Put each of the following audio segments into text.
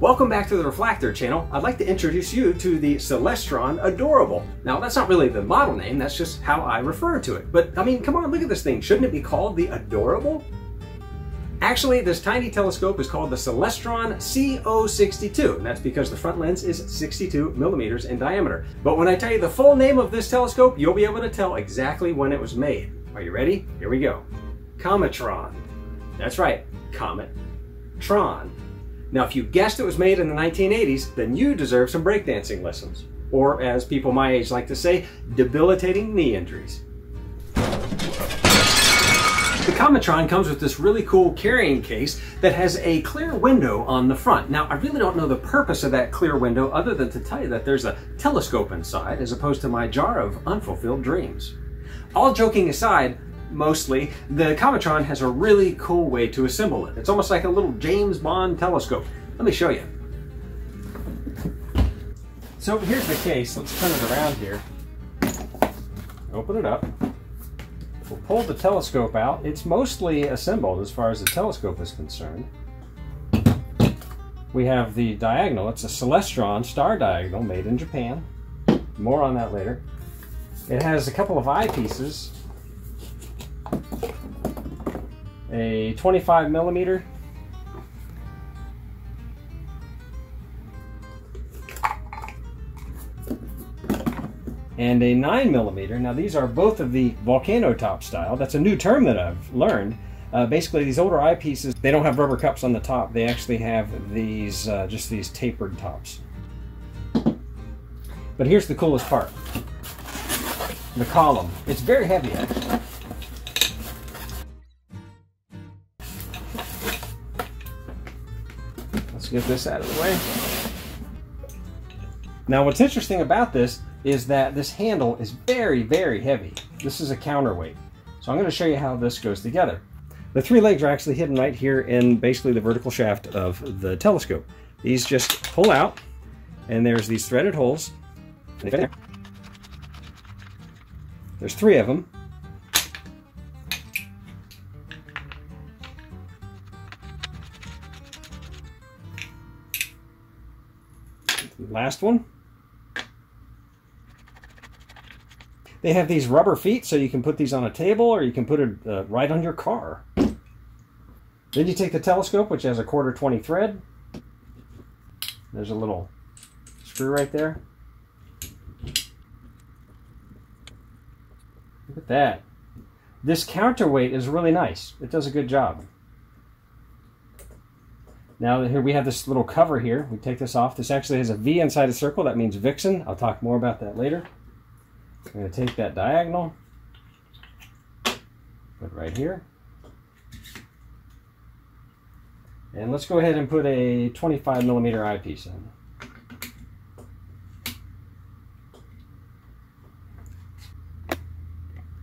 Welcome back to the Reflactor channel. I'd like to introduce you to the Celestron Adorable. Now, that's not really the model name, that's just how I refer to it. But, I mean, come on, look at this thing. Shouldn't it be called the Adorable? Actually, this tiny telescope is called the Celestron CO62, and that's because the front lens is 62 millimeters in diameter. But when I tell you the full name of this telescope, you'll be able to tell exactly when it was made. Are you ready? Here we go. Cometron. That's right, Comet Tron. Now, if you guessed it was made in the 1980s, then you deserve some breakdancing lessons. Or, as people my age like to say, debilitating knee injuries. The Cometron comes with this really cool carrying case that has a clear window on the front. Now, I really don't know the purpose of that clear window other than to tell you that there's a telescope inside as opposed to my jar of unfulfilled dreams. All joking aside, mostly, the Cometron has a really cool way to assemble it. It's almost like a little James Bond telescope. Let me show you. So here's the case. Let's turn it around here. Open it up. We'll pull the telescope out. It's mostly assembled as far as the telescope is concerned. We have the diagonal. It's a Celestron star diagonal made in Japan. More on that later. It has a couple of eyepieces. A 25 millimeter and a 9 millimeter. Now these are both of the volcano top style. That's a new term that I've learned. Uh, basically, these older eyepieces, they don't have rubber cups on the top. They actually have these, uh, just these tapered tops. But here's the coolest part. The column. It's very heavy, actually. Let's get this out of the way. Now, what's interesting about this is that this handle is very, very heavy. This is a counterweight. So I'm going to show you how this goes together. The three legs are actually hidden right here in basically the vertical shaft of the telescope. These just pull out, and there's these threaded holes. There's three of them. Last one. They have these rubber feet, so you can put these on a table or you can put it uh, right on your car. Then you take the telescope, which has a quarter 20 thread. There's a little screw right there. Look at that. This counterweight is really nice. It does a good job. Now here we have this little cover here. We take this off. This actually has a V inside a circle. That means Vixen. I'll talk more about that later. I'm going to take that diagonal, put right here. And let's go ahead and put a 25 millimeter eyepiece in.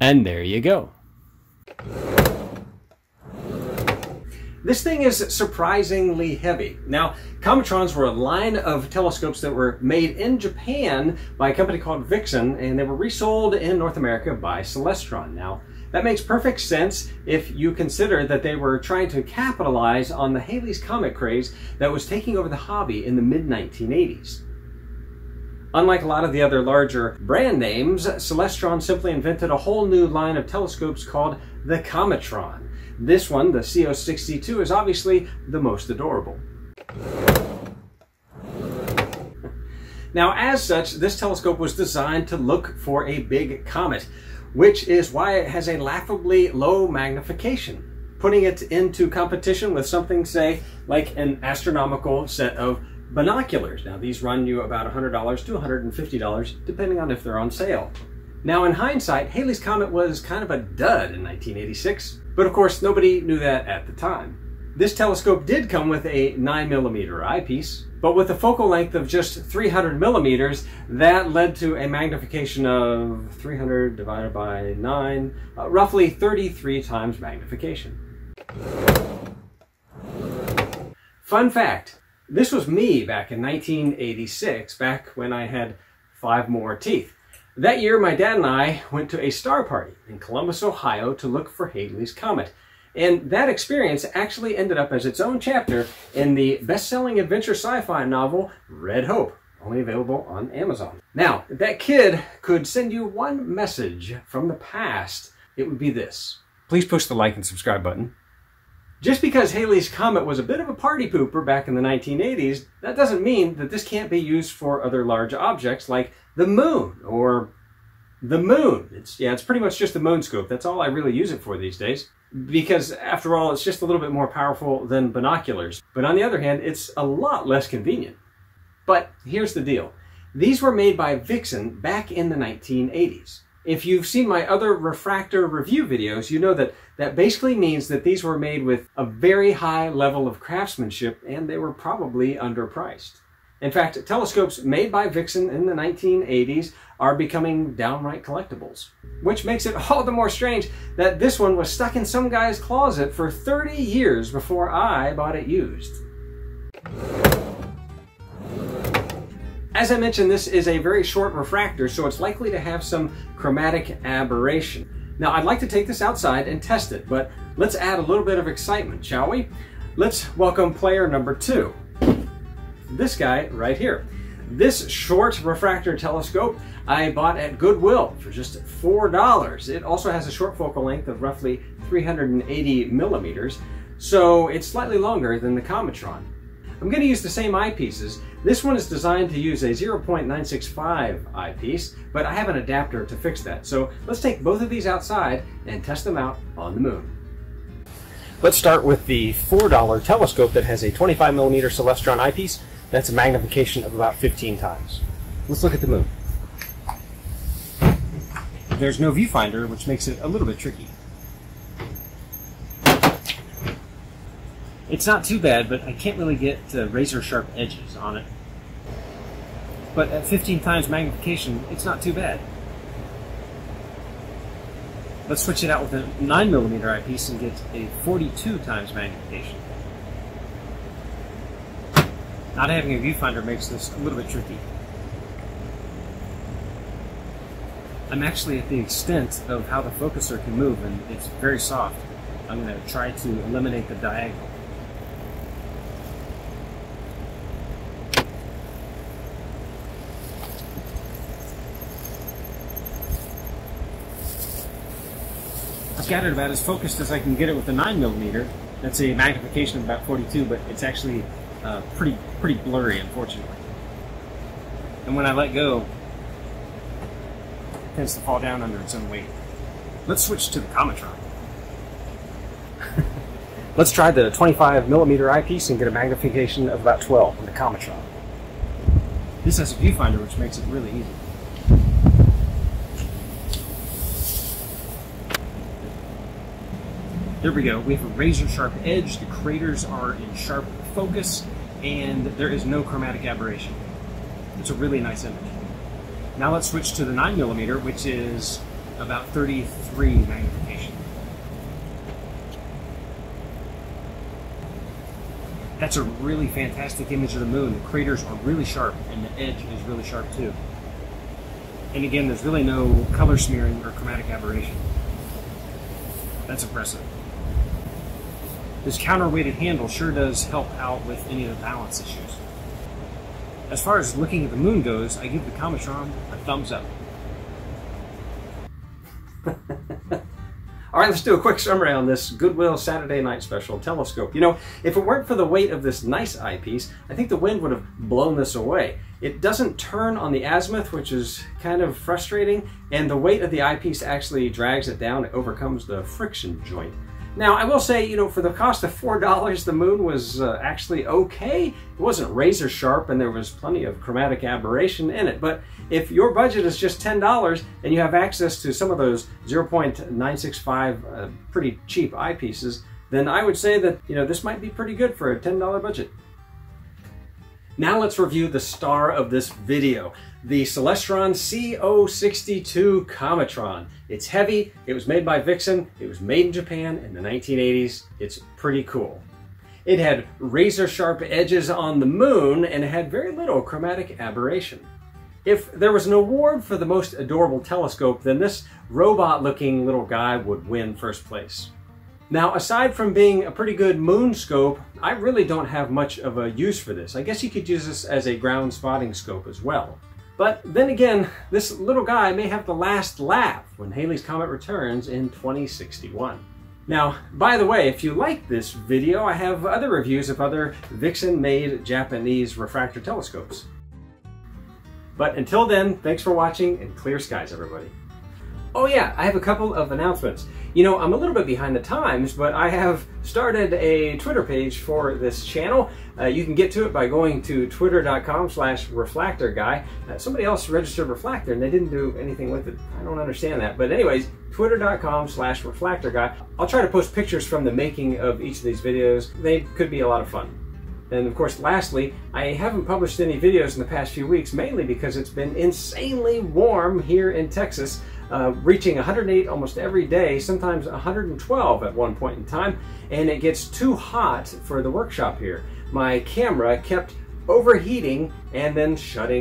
And there you go. This thing is surprisingly heavy. Now, Cometrons were a line of telescopes that were made in Japan by a company called Vixen, and they were resold in North America by Celestron. Now, that makes perfect sense if you consider that they were trying to capitalize on the Halley's Comet craze that was taking over the hobby in the mid-1980s. Unlike a lot of the other larger brand names, Celestron simply invented a whole new line of telescopes called the Cometron. This one, the CO62, is obviously the most adorable. Now, as such, this telescope was designed to look for a big comet, which is why it has a laughably low magnification, putting it into competition with something, say, like an astronomical set of binoculars. Now, these run you about $100 to $150, depending on if they're on sale. Now, in hindsight, Halley's Comet was kind of a dud in 1986, but of course, nobody knew that at the time. This telescope did come with a 9mm eyepiece, but with a focal length of just 300 millimeters, that led to a magnification of 300 divided by 9, uh, roughly 33 times magnification. Fun fact, this was me back in 1986, back when I had five more teeth. That year, my dad and I went to a star party in Columbus, Ohio to look for Halley's Comet. And that experience actually ended up as its own chapter in the best-selling adventure sci-fi novel Red Hope, only available on Amazon. Now, if that kid could send you one message from the past, it would be this. Please push the like and subscribe button. Just because Halley's Comet was a bit of a party pooper back in the 1980s, that doesn't mean that this can't be used for other large objects like the moon or the moon. It's yeah, it's pretty much just the moon scope. That's all I really use it for these days. Because after all, it's just a little bit more powerful than binoculars. But on the other hand, it's a lot less convenient. But here's the deal. These were made by Vixen back in the 1980s. If you've seen my other refractor review videos, you know that that basically means that these were made with a very high level of craftsmanship and they were probably underpriced. In fact, telescopes made by Vixen in the 1980s are becoming downright collectibles. Which makes it all the more strange that this one was stuck in some guy's closet for 30 years before I bought it used. As I mentioned, this is a very short refractor, so it's likely to have some chromatic aberration. Now, I'd like to take this outside and test it, but let's add a little bit of excitement, shall we? Let's welcome player number two this guy right here. This short refractor telescope I bought at Goodwill for just $4. It also has a short focal length of roughly 380 millimeters, so it's slightly longer than the Cometron. I'm going to use the same eyepieces. This one is designed to use a 0.965 eyepiece, but I have an adapter to fix that. So let's take both of these outside and test them out on the moon. Let's start with the $4 telescope that has a 25 millimeter Celestron eyepiece that's a magnification of about 15 times. Let's look at the moon. There's no viewfinder, which makes it a little bit tricky. It's not too bad, but I can't really get uh, razor sharp edges on it. But at 15 times magnification, it's not too bad. Let's switch it out with a 9mm eyepiece and get a 42 times magnification. Not having a viewfinder makes this a little bit tricky. I'm actually at the extent of how the focuser can move and it's very soft. I'm going to try to eliminate the diagonal. It about as focused as I can get it with a 9mm. That's a magnification of about 42, but it's actually uh, pretty pretty blurry, unfortunately. And when I let go, it tends to fall down under its own weight. Let's switch to the Cometron. Let's try the 25 millimeter eyepiece and get a magnification of about 12 on the Cometron. This has a viewfinder, which makes it really easy. There we go. We have a razor sharp edge. The craters are in sharp focus, and there is no chromatic aberration. It's a really nice image. Now let's switch to the 9mm, which is about 33 magnification. That's a really fantastic image of the moon. The craters are really sharp, and the edge is really sharp too. And again, there's really no color smearing or chromatic aberration. That's impressive. This counterweighted handle sure does help out with any of the balance issues. As far as looking at the moon goes, I give the Cometron a thumbs up. All right, let's do a quick summary on this Goodwill Saturday Night Special telescope. You know, if it weren't for the weight of this nice eyepiece, I think the wind would have blown this away. It doesn't turn on the azimuth, which is kind of frustrating, and the weight of the eyepiece actually drags it down. It overcomes the friction joint. Now, I will say, you know, for the cost of $4, the moon was uh, actually okay. It wasn't razor sharp and there was plenty of chromatic aberration in it. But if your budget is just $10 and you have access to some of those 0.965 uh, pretty cheap eyepieces, then I would say that, you know, this might be pretty good for a $10 budget. Now let's review the star of this video, the Celestron CO62 Cometron. It's heavy, it was made by Vixen, it was made in Japan in the 1980s. It's pretty cool. It had razor sharp edges on the moon and it had very little chromatic aberration. If there was an award for the most adorable telescope, then this robot looking little guy would win first place. Now, aside from being a pretty good moon scope, I really don't have much of a use for this. I guess you could use this as a ground spotting scope as well. But then again, this little guy may have the last laugh when Halley's Comet returns in 2061. Now, by the way, if you like this video, I have other reviews of other Vixen-made Japanese refractor telescopes. But until then, thanks for watching and clear skies, everybody. Oh yeah, I have a couple of announcements. You know, I'm a little bit behind the times, but I have started a Twitter page for this channel. Uh, you can get to it by going to twitter.com slash reflactorguy. Uh, somebody else registered Reflactor and they didn't do anything with it. I don't understand that. But anyways, twitter.com slash reflactorguy. I'll try to post pictures from the making of each of these videos. They could be a lot of fun. And of course, lastly, I haven't published any videos in the past few weeks, mainly because it's been insanely warm here in Texas, uh, reaching 108 almost every day, sometimes 112 at one point in time, and it gets too hot for the workshop here. My camera kept overheating and then shutting